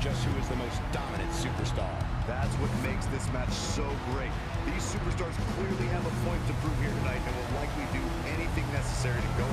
just who is the most dominant superstar. That's what makes this match so great. These superstars clearly have a point to prove here tonight and will likely do anything necessary to go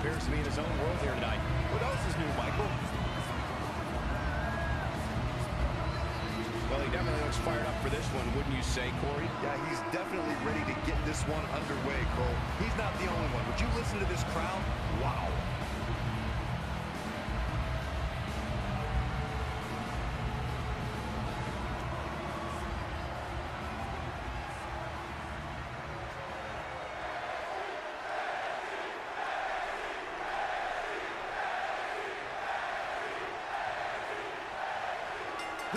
appears to be in his own world here tonight. What else is new, Michael? Well, he definitely looks fired up for this one, wouldn't you say, Corey? Yeah, he's definitely ready to get this one underway, Cole. He's not the only one. Would you listen to this crowd? Wow.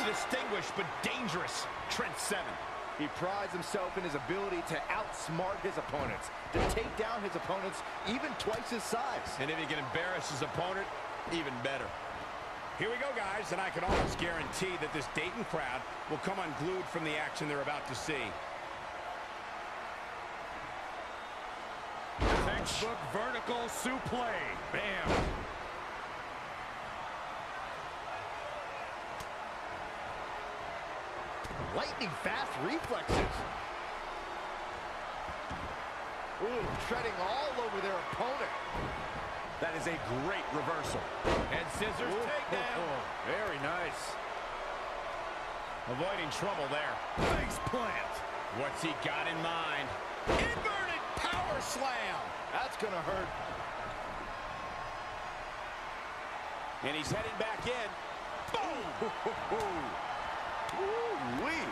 Distinguished but dangerous Trent Seven. He prides himself in his ability to outsmart his opponents, to take down his opponents even twice his size. And if he can embarrass his opponent, even better. Here we go, guys, and I can almost guarantee that this Dayton crowd will come unglued from the action they're about to see. Textbook vertical suplex. Bam. Lightning fast reflexes. Ooh, treading all over their opponent. That is a great reversal. And scissors Ooh, takedown. Very nice. Avoiding trouble there. Face plant. What's he got in mind? Inverted power slam. That's gonna hurt. And he's heading back in. Ooh-wee.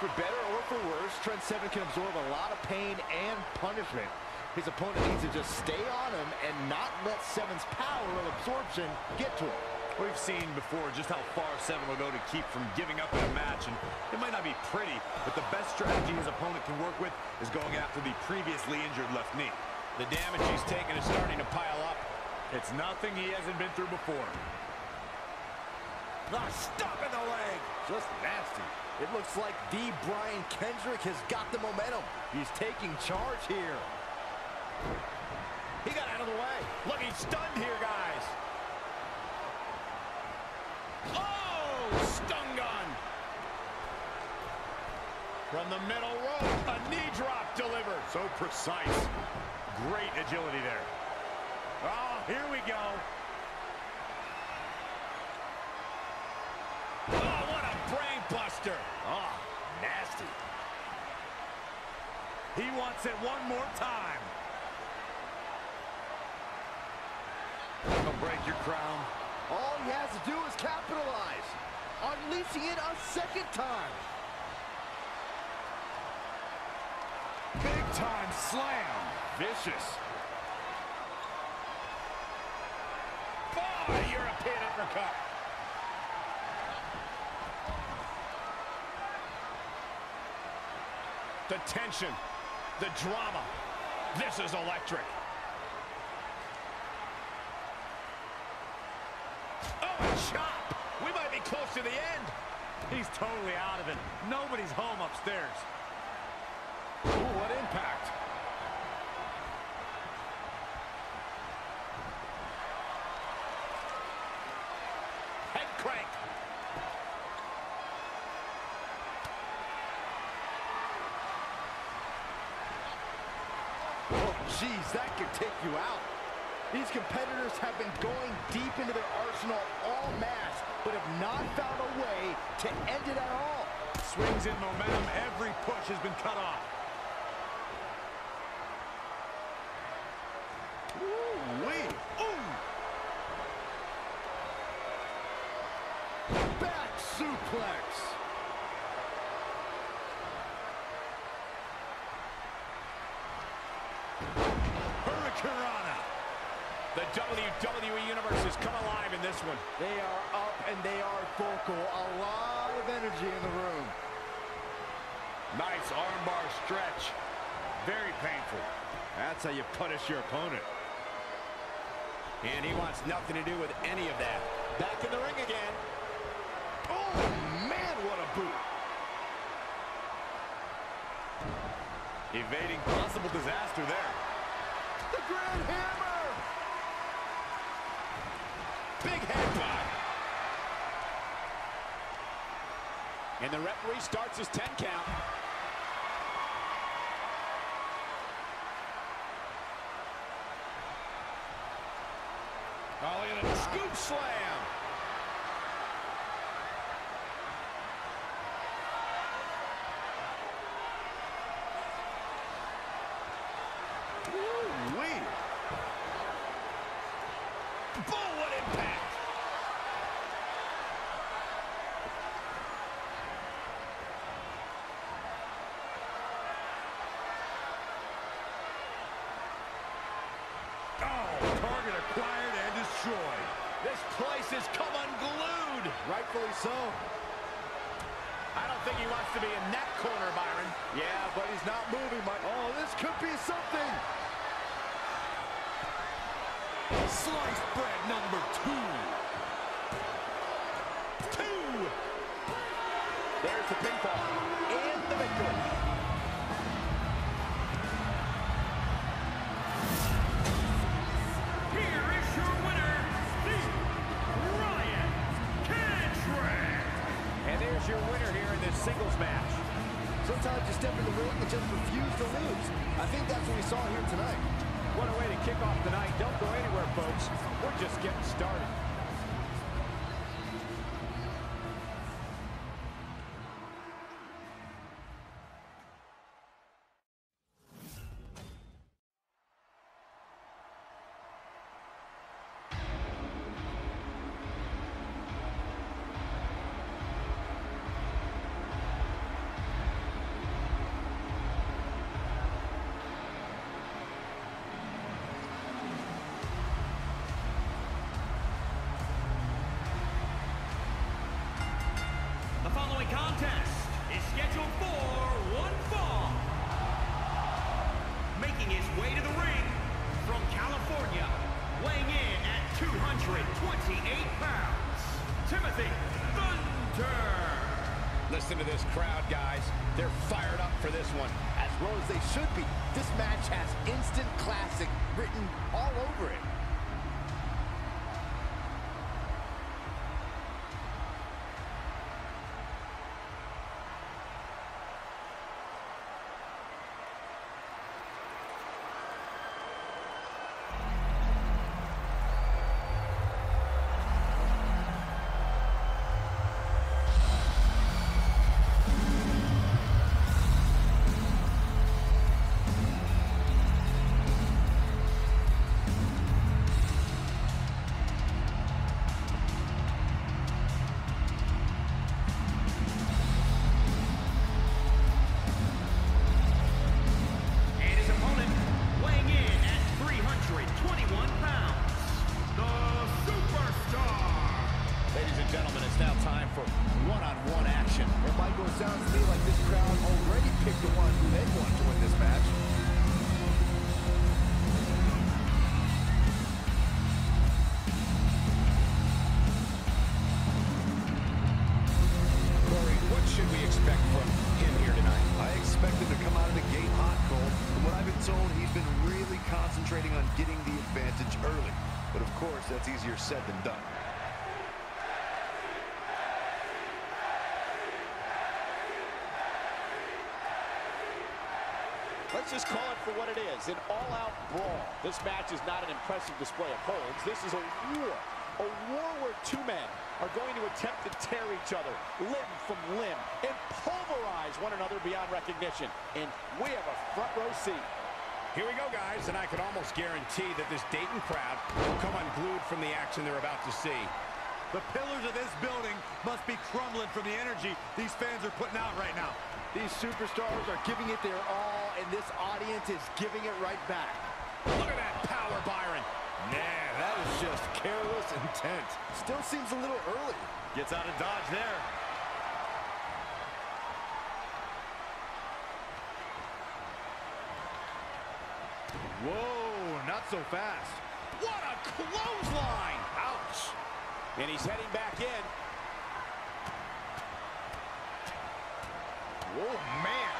For better or for worse, Trent Seven can absorb a lot of pain and punishment. His opponent needs to just stay on him and not let Seven's power of absorption get to him. We've seen before just how far Seven will go to keep from giving up in a match, and it might not be pretty, but the best strategy his opponent can work with is going after the previously injured left knee. The damage he's taken is starting to pile up. It's nothing he hasn't been through before. Ah, stop in the leg. Just nasty. It looks like D. Brian Kendrick has got the momentum. He's taking charge here. He got out of the way. Look, he's stunned here, guys. Oh, stun gun. From the middle rope, a knee drop delivered. So precise. Great agility there. Oh, here we go. wants it one more time. Don't break your crown. All he has to do is capitalize, unleashing it a second time. Big time slam. Vicious. European uppercut. The tension the drama. This is electric. Oh, chop. We might be close to the end. He's totally out of it. Nobody's home upstairs. Ooh, what impact. Head crank. Oh, geez, that could take you out. These competitors have been going deep into arsenal all match, but have not found a way to end it at all. Swings in momentum. Every push has been cut off. Ooh-wee. Ooh! Back suplex. Hurricanrana. The WWE Universe has come alive in this one. They are up and they are vocal. A lot of energy in the room. Nice armbar stretch. Very painful. That's how you punish your opponent. And he wants nothing to do with any of that. Back in the ring again. Oh, man, what a boot. Evading possible disaster there. The Grand Hammer. Big headbutt. And the referee starts his 10 count. Oh, look at it. Scoop slam. Ooh-wee. Boom, what impact. Oh, target acquired and destroyed. This place has come unglued. Rightfully so. I don't think he wants to be in that corner, Byron. Yeah, but he's not moving much. Oh, this could be something. Sliced bread number two. Two. There's the pinfall. And the victory. Sometimes you step in the ring and just refuse to lose. I think that's what we saw here tonight. What a way to kick off the night. Don't go anywhere, folks. We're just getting started. 228 pounds, Timothy Thunder. Listen to this crowd, guys. They're fired up for this one. As well as they should be. This match has instant classic written all over it. Getting the advantage early. But of course, that's easier said than done. Let's just call it for what it is, an all-out brawl. This match is not an impressive display of holds. This is a war. A war where two men are going to attempt to tear each other limb from limb and pulverize one another beyond recognition. And we have a front row seat. Here we go, guys, and I can almost guarantee that this Dayton crowd will come unglued from the action they're about to see. The pillars of this building must be crumbling from the energy these fans are putting out right now. These superstars are giving it their all, and this audience is giving it right back. Look at that power, Byron. Man, that is just careless intent. Still seems a little early. Gets out of dodge there. Whoa, not so fast. What a clothesline! Ouch! And he's heading back in. Whoa, man.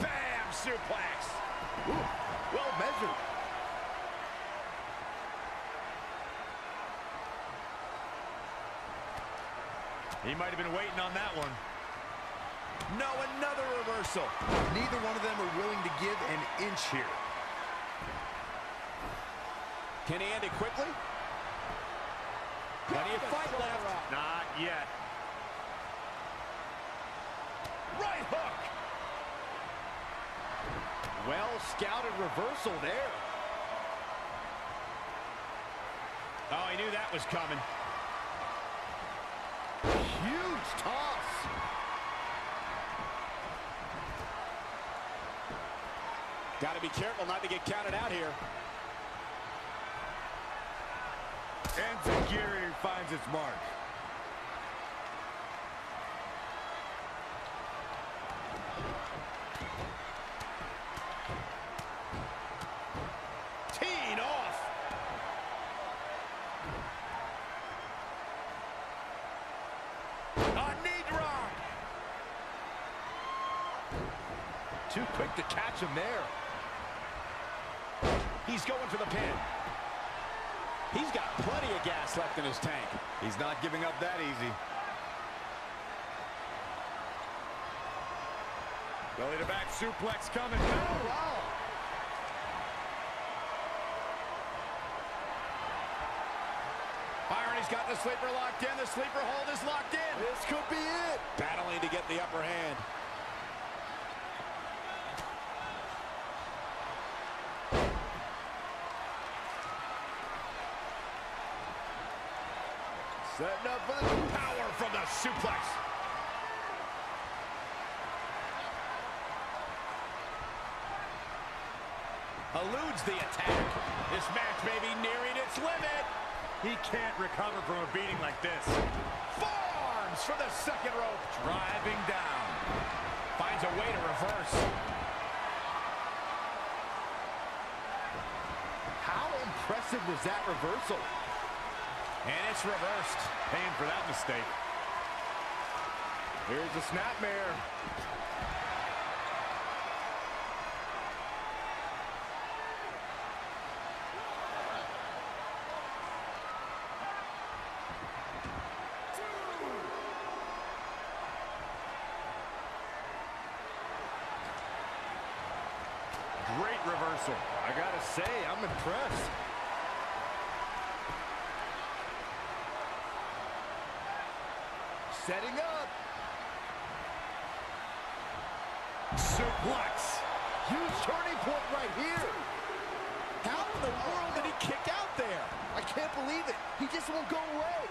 Bam! Suplex! Ooh, well measured. He might have been waiting on that one. No, another reversal. Neither one of them are willing to give an inch here. Can he end it quickly? Plenty of fight left. Not yet. Right hook. Well scouted reversal there. Oh, he knew that was coming. Huge toss. Got to be careful not to get counted out here. An enzuigiri finds its mark. Teeing off. A knee drop. Too quick to catch him there. He's going for the pin. He's got plenty of gas left in his tank. He's not giving up that easy. Belly to back suplex coming. Oh, wow. Byron, he's got the sleeper locked in. The sleeper hold is locked in. This could be it. Battling to get the upper hand. Setting up for the... Power from the suplex. Eludes the attack. This match may be nearing its limit. He can't recover from a beating like this. Forearms for the second rope. Driving down. Finds a way to reverse. How impressive was that reversal? And it's reversed. Paying for that mistake. Here's the snapmare. Great reversal. I gotta say, I'm impressed. Setting up. Suplex. Huge turning point right here. How in the world did he kick out there? I can't believe it. He just won't go away.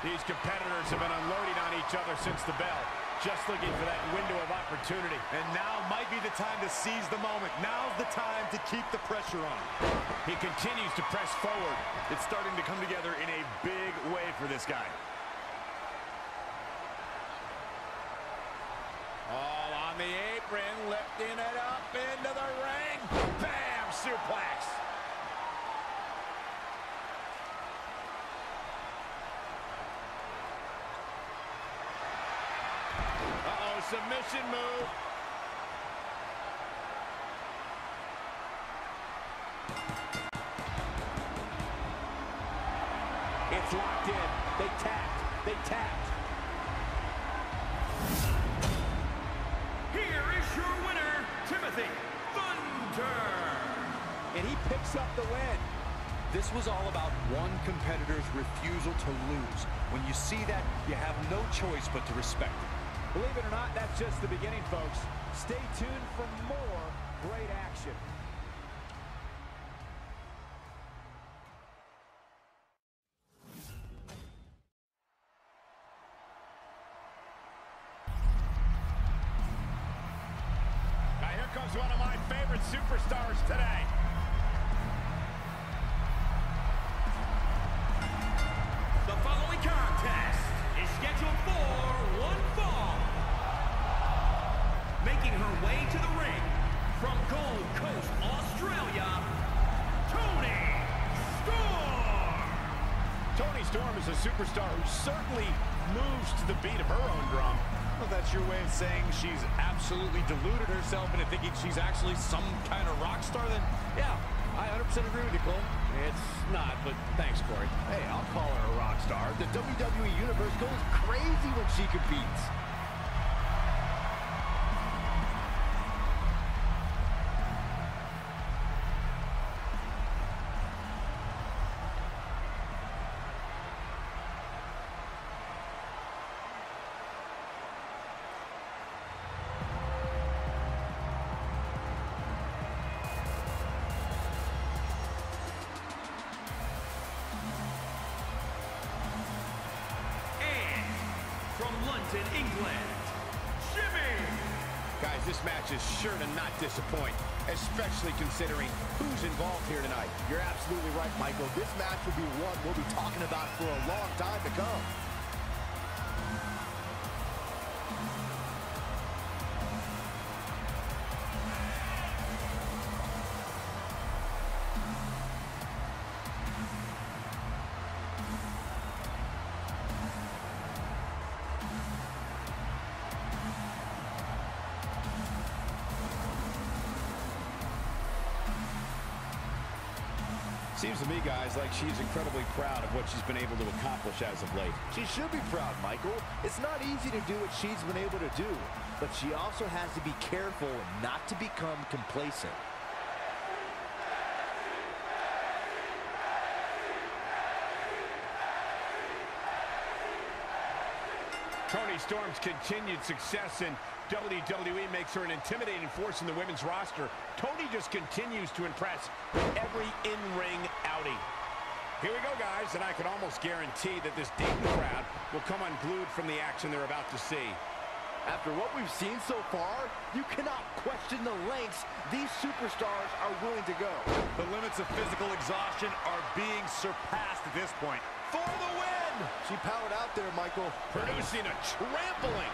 These competitors have been unloading on each other since the bell. Just looking for that window of opportunity. And now might be the time to seize the moment. Now's the time to keep the pressure on. He continues to press forward. It's starting to come together in a big way for this guy. All on the apron, lifting it up into the ring. Bam! Suplex. Submission move. It's locked in. They tapped. They tapped. Here is your winner, Timothy Thunder. And he picks up the win. This was all about one competitor's refusal to lose. When you see that, you have no choice but to respect it. Believe it or not, that's just the beginning, folks. Stay tuned for more great action. Now here comes one of my favorite superstars today. Storm is a superstar who certainly moves to the beat of her own drum. Well, that's your way of saying she's absolutely deluded herself into thinking she's actually some kind of rock star, then yeah, I 100% agree with you, Cole. It's not, but thanks, Corey. Hey, I'll call her a rock star. The WWE Universe goes crazy when she competes. England, Jinny. Guys, this match is sure to not disappoint, especially considering who's involved here tonight. You're absolutely right, Michael. This match will be one we'll be talking about for a long time to come. Like she's incredibly proud of what she's been able to accomplish as of late. She should be proud, Michael. It's not easy to do what she's been able to do, but she also has to be careful not to become complacent. Toni Storm's continued success in WWE makes her an intimidating force in the women's roster. Toni just continues to impress with every in-ring outing. Here we go, guys, and I can almost guarantee that this Dayton crowd will come unglued from the action they're about to see. After what we've seen so far, you cannot question the lengths these superstars are willing to go. The limits of physical exhaustion are being surpassed at this point. For the win! She powered out there, Michael. Producing a trampling.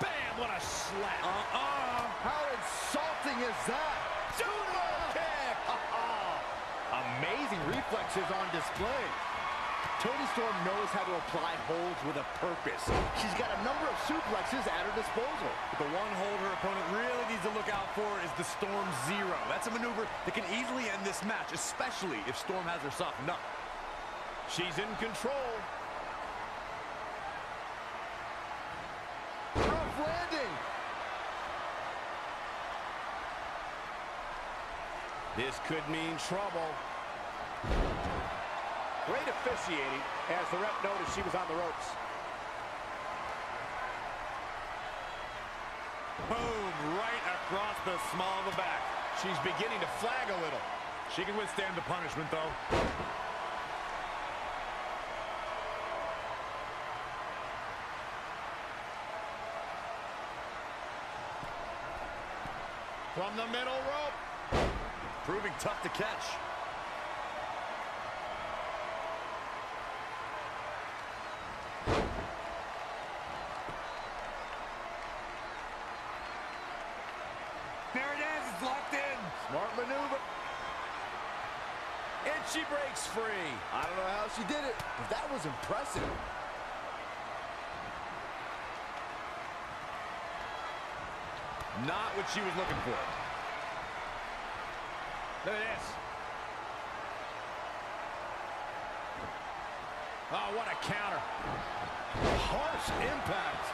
Bam! What a slap. Uh-uh. How insulting is that? Judo kick! Amazing reflexes on display. Toni Storm knows how to apply holds with a purpose. She's got a number of suplexes at her disposal. But the one hold her opponent really needs to look out for is the Storm Zero. That's a maneuver that can easily end this match, especially if Storm has her softened up. She's in control. This could mean trouble. Great officiating as the ref noticed she was on the ropes. Boom, right across the small of the back. She's beginning to flag a little. She can withstand the punishment, though. From the middle rope proving tough to catch. There it is. It's locked in. Smart maneuver. And she breaks free. I don't know how she did it, but that was impressive. Not what she was looking for. Look at this. Oh, what a counter. Harsh impact.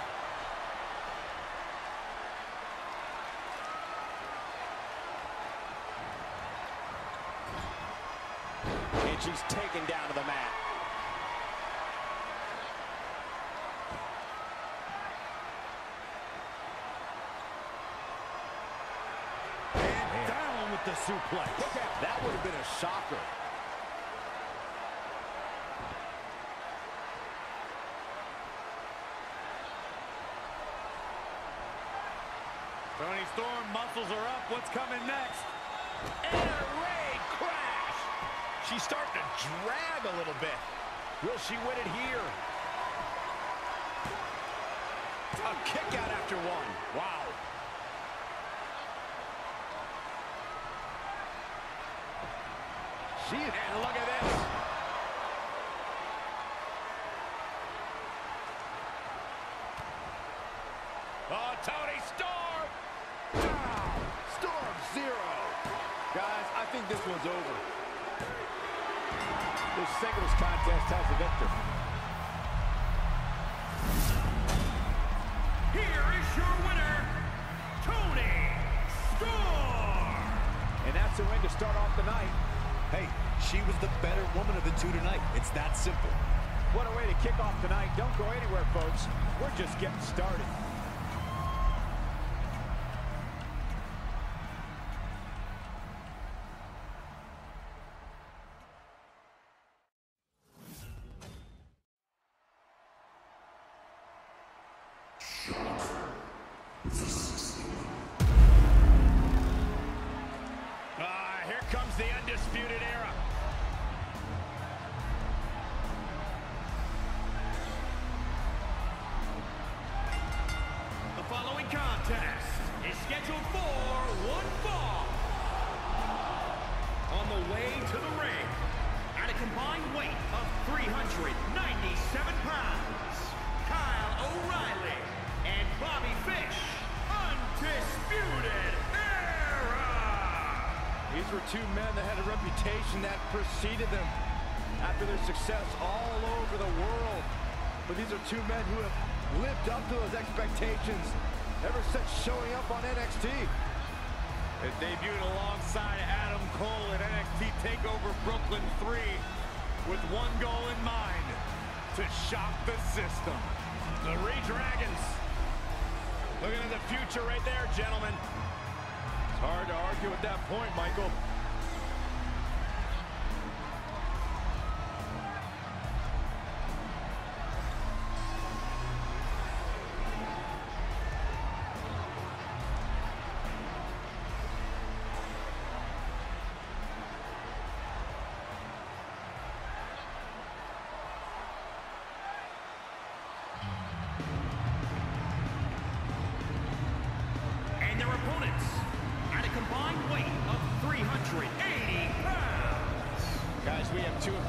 And she's taken down to the mat. And down with the suplex. Look at that would have been a shocker. Toni Storm, muscles are up. What's coming next? Air raid crash. She's starting to drag a little bit. Will she win it here? A kick out after one. Wow. She is And look at this. Oh, Toni Storm. Down. Storm Zero. Guys, I think this one's over. This singles contest has a victor. Here is your winner, Toni Storm. And that's a win to start off the night. Hey, she was the better woman of the two tonight. It's that simple. What a way to kick off tonight. Don't go anywhere, folks. We're just getting started. All over the world. But these are two men who have lived up to those expectations ever since showing up on NXT. It debuted alongside Adam Cole at NXT TakeOver Brooklyn 3 with one goal in mind, to shock the system. The Re-Dragons. Looking at the future right there, gentlemen. It's hard to argue with that point, Michael.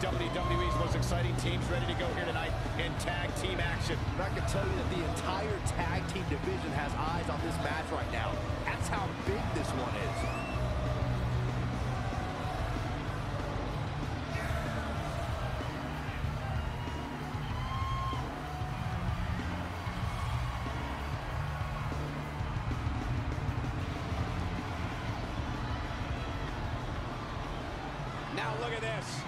WWE's most exciting teams ready to go here tonight in tag team action. And I can tell you that the entire tag team division has eyes on this match right now. That's how big this one is. Now look at this.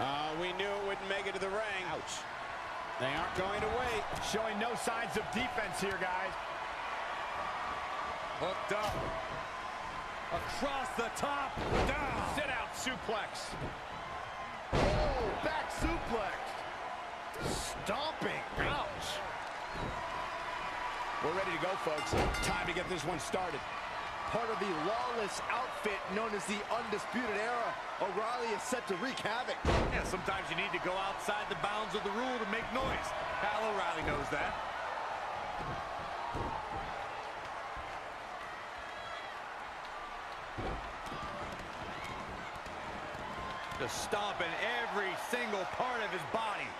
Uh, we knew it wouldn't make it to the ring. Ouch. They aren't going to wait. Showing no signs of defense here, guys. Hooked up. Across the top. Down. Sit out suplex. Oh, back suplex. Stomping. Ouch. We're ready to go, folks. Time to get this one started. Part of the lawless outfit known as the Undisputed Era, O'Reilly is set to wreak havoc. Yeah, sometimes you need to go outside the bounds of the rule to make noise. Kyle O'Reilly knows that. Just stomping every single part of his body.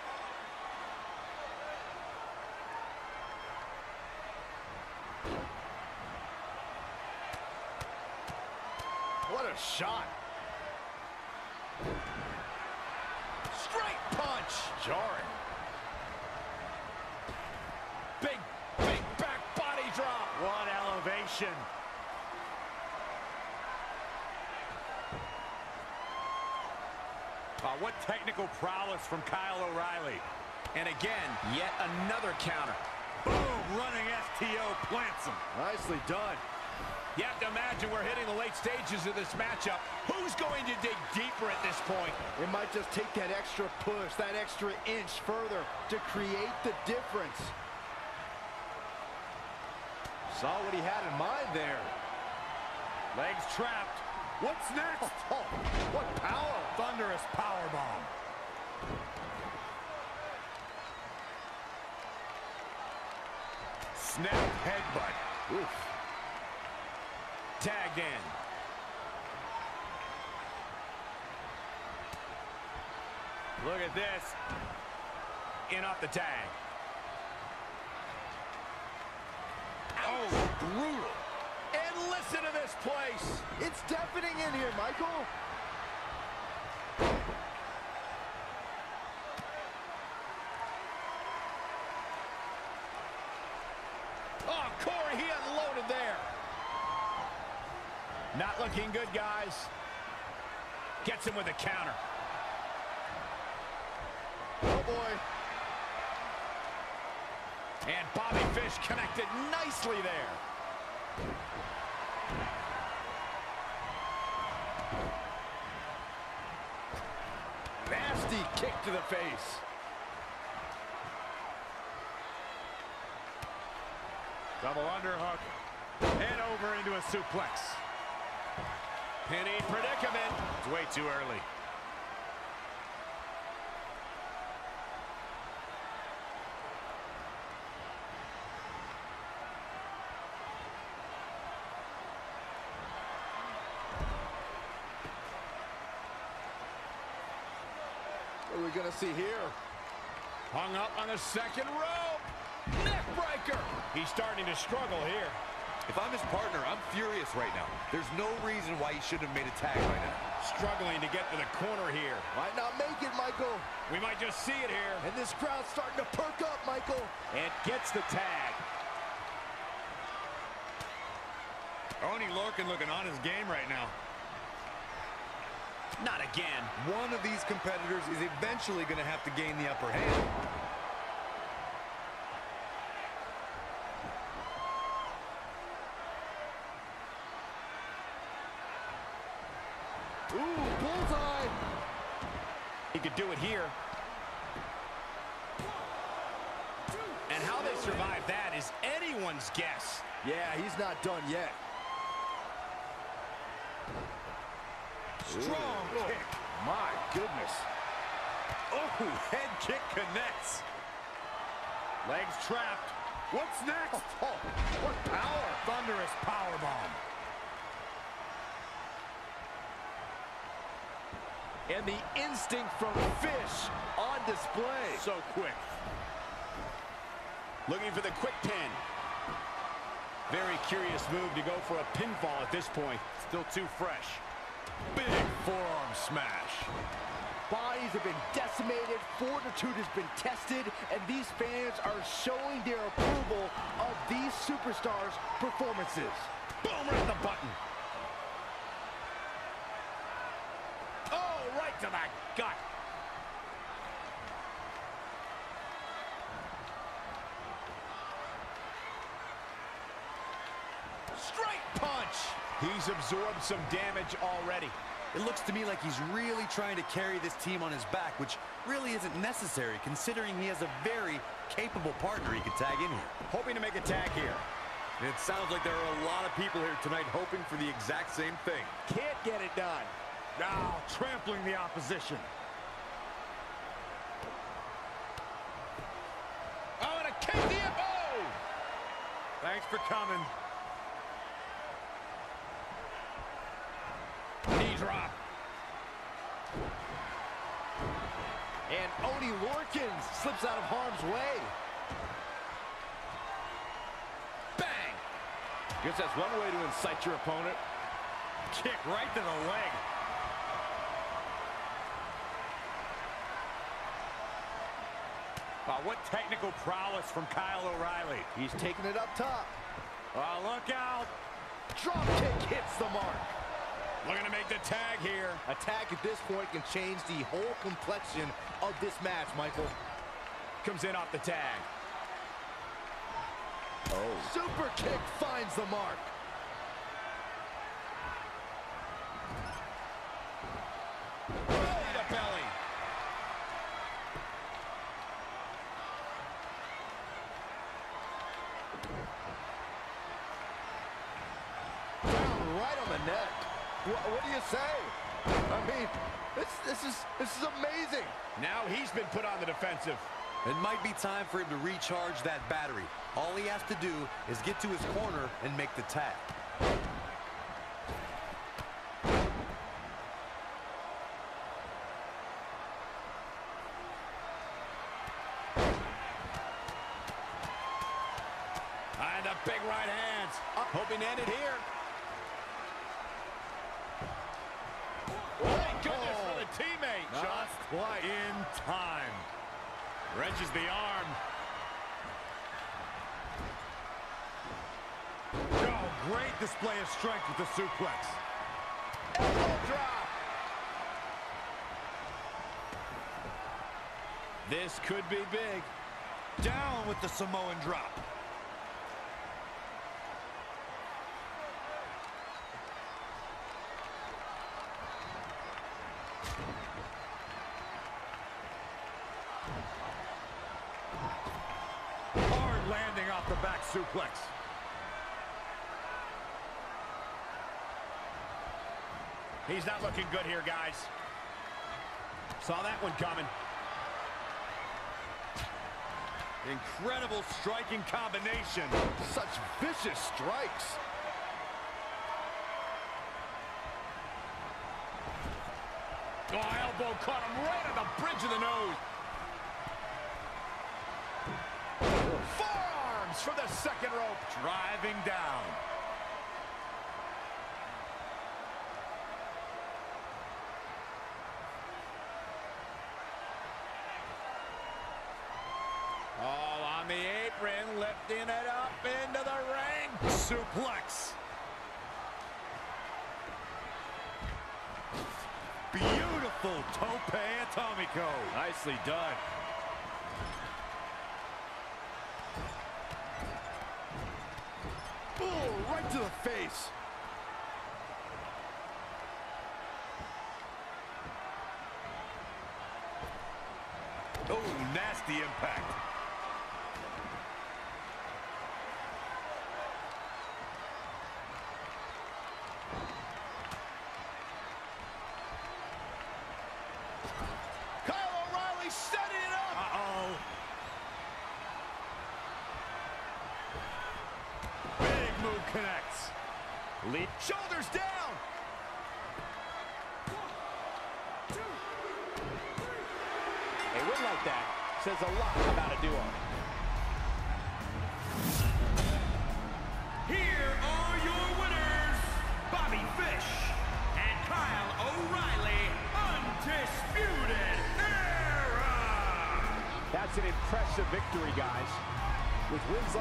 What a shot. Straight punch. Jarring. Big, big back body drop. What elevation. Uh, what technical prowess from Kyle O'Reilly. And again, yet another counter. Boom, running STO plants him. Nicely done. You have to imagine we're hitting the late stages of this matchup. Who's going to dig deeper at this point? It might just take that extra push, that extra inch further to create the difference. Saw what he had in mind there. Legs trapped. What's next? Oh, what power. Thunderous power bomb. Snap headbutt. Oof. Tagged in. Look at this. In off the tag. Oh, brutal. And listen to this place. It's deafening in here, Michael. Oh, Corey, he unloaded there. Not looking good, guys. Gets him with a counter. Oh, boy. And Bobby Fish connected nicely there. Nasty kick to the face. Double underhook. And over into a suplex. Penny predicament. It's way too early. What are we going to see here? Hung up on the second rope. Neck breaker. He's starting to struggle here. If I'm his partner, I'm furious right now. There's no reason why he shouldn't have made a tag by now. Struggling to get to the corner here. Might not make it, Michael. We might just see it here. And this crowd's starting to perk up, Michael. And gets the tag. Oney Lorcan looking on his game right now. Not again. One of these competitors is eventually going to have to gain the upper hand. Ooh, bullseye. He could do it here. And how they survive that is anyone's guess. Yeah, he's not done yet. Strong kick. My goodness. Oh, head kick connects. Legs trapped. What's next? Oh, what power. Thunderous power bomb. And the instinct from Fish on display. So quick. Looking for the quick pin. Very curious move to go for a pinfall at this point. Still too fresh. Big forearm smash. Bodies have been decimated, fortitude has been tested, and these fans are showing their approval of these superstars' performances. Boom, right the button. Oh, right to the gut. Straight punch. He's absorbed some damage already. It looks to me like he's really trying to carry this team on his back, which really isn't necessary considering he has a very capable partner he could tag in here. Hoping to make a tag here. It sounds like there are a lot of people here tonight hoping for the exact same thing. Can't get it done. Now trampling the opposition. Oh, and a KDFO! Thanks for coming. Drop. And Oney Lorcan slips out of harm's way. Bang! Guess that's one way to incite your opponent. kick right to the leg. Oh, what technical prowess from Kyle O'Reilly. He's taking it up top. Oh, look out. Drop kick hits the mark. Looking to make the tag here. Attack at this point can change the whole complexion of this match, Michael. Comes in off the tag. Oh. Super kick finds the mark. Belly to belly. Down right on the neck. What, what do you say? I mean, this, this is amazing. Now he's been put on the defensive. It might be time for him to recharge that battery. All he has to do is get to his corner and make the tag. And the big right hands. Hoping to end it here. Goodness for the teammate. Just quite. in time. Wrenches the arm. Oh, great display of strength with the suplex. Elbow drop. This could be big. Down with the Samoan drop. Hard landing off the back suplex. He's not looking good here, guys. Saw that one coming. Incredible striking combination. Such vicious strikes. Oh, elbow caught him right on the bridge of the nose. Forearms for the second rope. Driving down. All on the apron, lifting it up into the ring. Suplex. Beautiful tope atomico. Nicely done. Ooh, right to the face. Oh, nasty impact.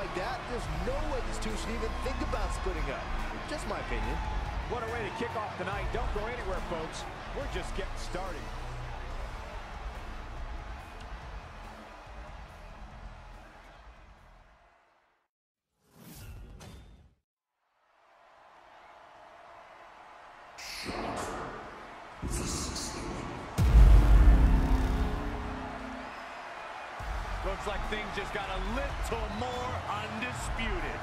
Like that, there's no way these two should even think about splitting up. Just my opinion. What a way to kick off the night. Don't go anywhere, folks. We're just getting started. Looks like things just got a little more undisputed.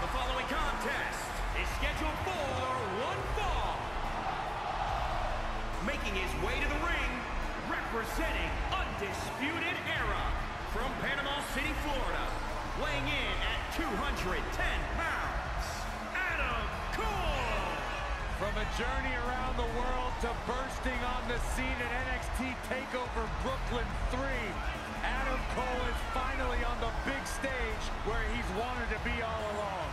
The following contest is scheduled for one fall. Making his way to the ring, representing Undisputed Era from Panama City, Florida, weighing in at 210 pounds, Adam Cole. From a journey to bursting on the scene at NXT TakeOver Brooklyn 3. Adam Cole is finally on the big stage where he's wanted to be all along.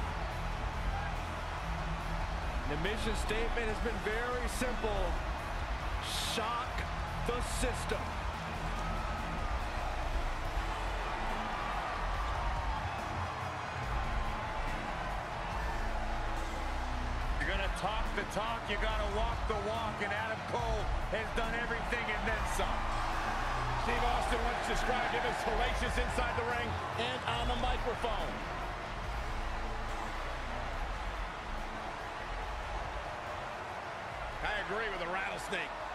The mission statement has been very simple. Shock the system. Talk the talk, you got to walk the walk, and Adam Cole has done everything and then some. Steve Austin once described him as hellacious inside the ring and on the microphone. I agree with the rattlesnake.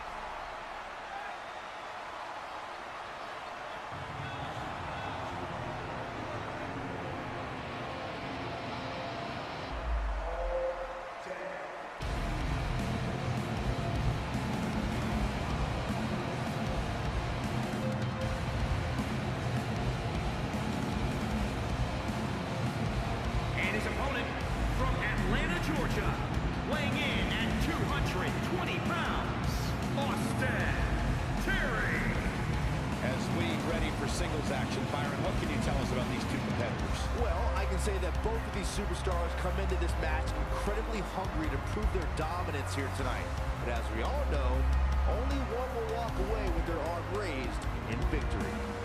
Incredibly hungry to prove their dominance here tonight. But as we all know, only one will walk away with their arm raised in victory.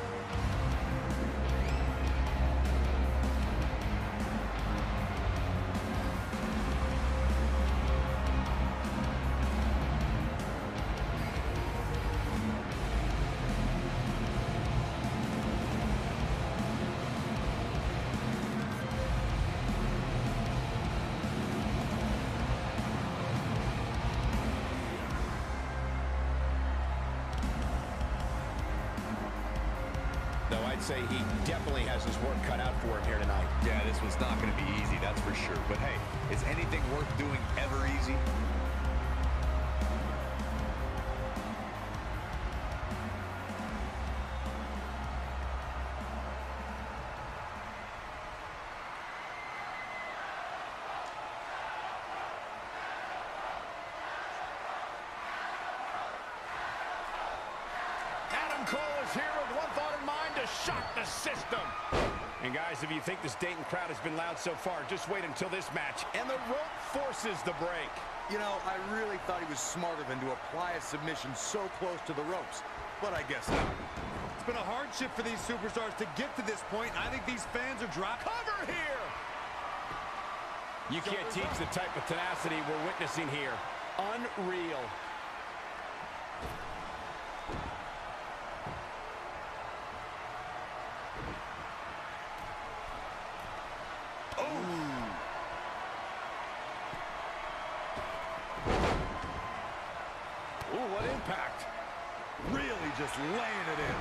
I'd say he definitely has his work cut out for him here tonight. Yeah, this one's not going to be easy, that's for sure. But hey, is anything worth doing ever easy? Crowd has been loud so far, just wait until this match. And the rope forces the break. You know, I really thought he was smarter than to apply a submission so close to the ropes. But I guess not. It's been a hardship for these superstars to get to this point. I think these fans are dropping. Cover here! You can't teach the type of tenacity we're witnessing here. Unreal. Ooh, what impact. Really just laying it in.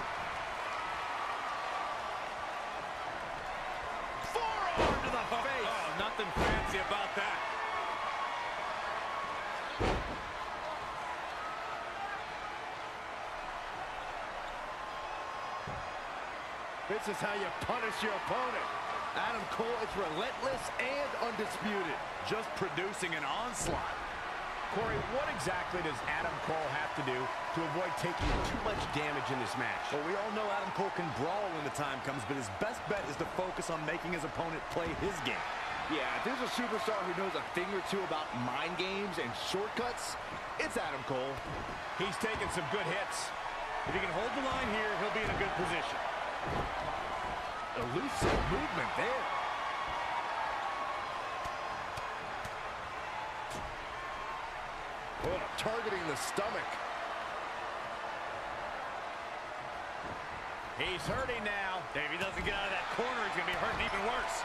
Forearm to the face. Oh, nothing fancy about that. This is how you punish your opponent. Adam Cole is relentless and undisputed. Just producing an onslaught. Corey, what exactly does Adam Cole have to do to avoid taking too much damage in this match? Well, we all know Adam Cole can brawl when the time comes, but his best bet is to focus on making his opponent play his game. Yeah, if there's a superstar who knows a thing or two about mind games and shortcuts, it's Adam Cole. He's taking some good hits. If he can hold the line here, he'll be in a good position. Elusive movement there. Oh, targeting the stomach. He's hurting now. If he doesn't get out of that corner, he's going to be hurting even worse.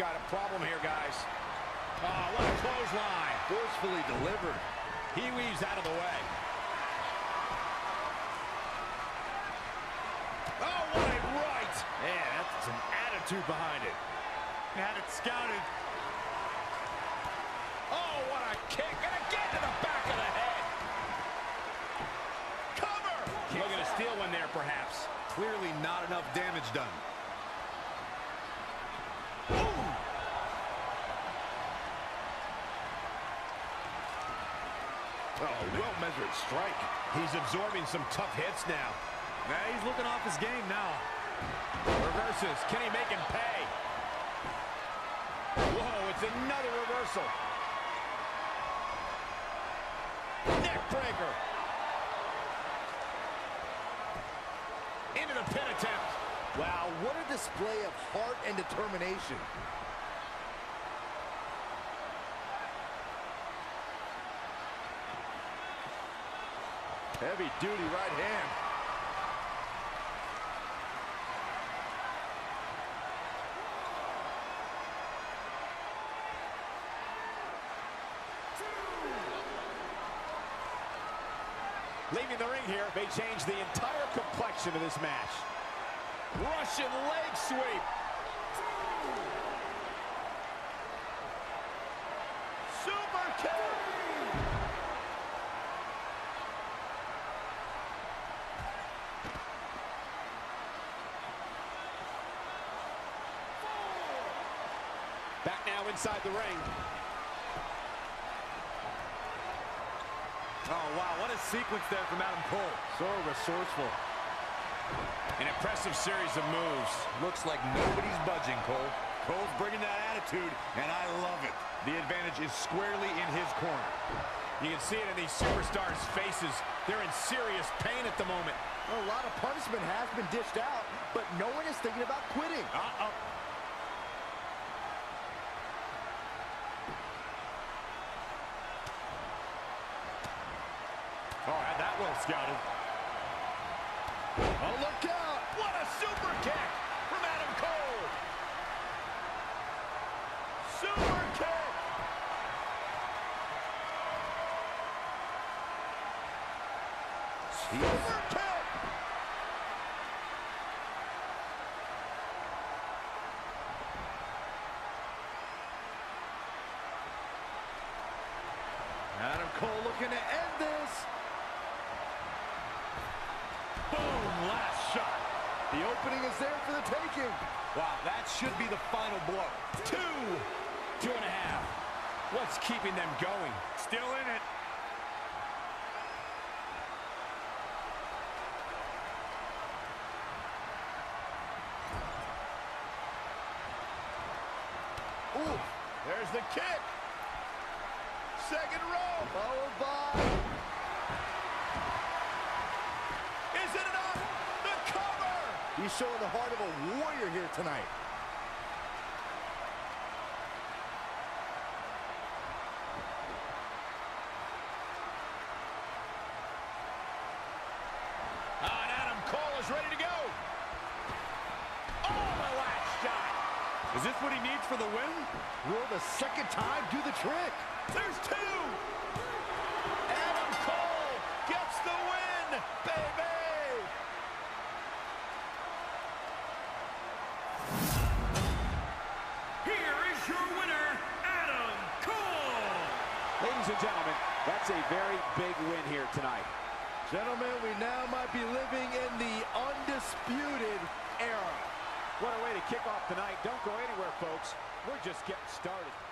Got a problem here, guys. Oh, what a clothesline. Forcefully delivered. He weaves out of the way. Oh, what a right. Man, that's some attitude behind it. Had it scouted. Oh, what a kick. And again to the back of the head. Cover. Looking to steal one there, perhaps. Clearly not enough damage done. Oh, well-measured strike. He's absorbing some tough hits now. Now he's looking off his game now. Reverses. Can he make him pay? Whoa, it's another reversal. Neck breaker. Into the pin attempt. Wow, what a display of heart and determination. Heavy duty right hand. Leaving the ring here may change the entire complexion of this match. Russian leg sweep. Super kick. Back now inside the ring. Oh, wow, what a sequence there from Adam Cole. So resourceful. An impressive series of moves. Looks like nobody's budging, Cole. Cole's bringing that attitude, and I love it. The advantage is squarely in his corner. You can see it in these superstars' faces. They're in serious pain at the moment. A lot of punishment has been dished out, but no one is thinking about quitting. Uh-oh. Oh, had that well scouted. Oh, look out! What a super kick from Adam Cole. Super kick. Super kick. Adam Cole looking to end this. Boom, last shot. The opening is there for the taking. Wow, that should be the final blow. Two, two and a half. What's keeping them going? Still in it. Ooh, There's the kick. Second row. followed by... Is it enough? The cover. He's showing the heart of a warrior here tonight. Will the second time do the trick? There's two! Adam Cole gets the win, baby! Here is your winner, Adam Cole! Ladies and gentlemen, that's a very big win here tonight. Gentlemen, we now might be living in the undisputed kickoff tonight. Don't go anywhere, folks. We're just getting started.